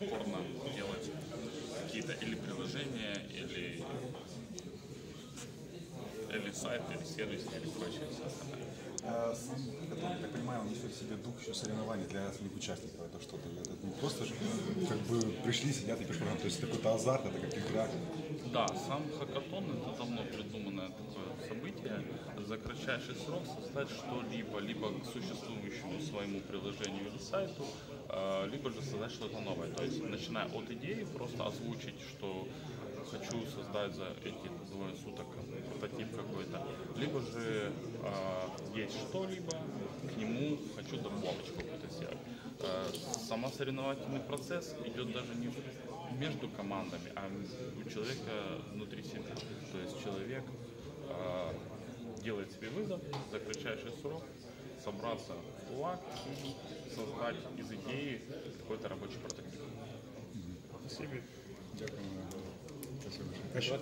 хардкорно делать какие-то или приложения, или, или сайт, или сервис, или прочее. А сам хакатон, я так понимаю, он несет в себе дух еще соревнований для самих участников. Это что-то, это не просто же, как бы пришли, сидят и пишут. То есть какой-то азарт, это как игра. Да, сам хакатон это давно придуманное такое событие. За кратчайший срок создать что-либо, либо к существующему своему приложению или сайту, э, либо же создать что-то новое. То есть, начиная от идеи, просто озвучить, что хочу создать за эти двое суток прототип какой-то, либо же э, есть что-либо, к нему хочу добавочку какую-то сделать. Э, сама соревновательный процесс идет даже не между командами, а у человека внутри себя. То есть человек делает себе вызов за кратчайший срок, собраться в кулак и создать из идеи какой-то рабочий прототип. Спасибо. Дякую. Спасибо.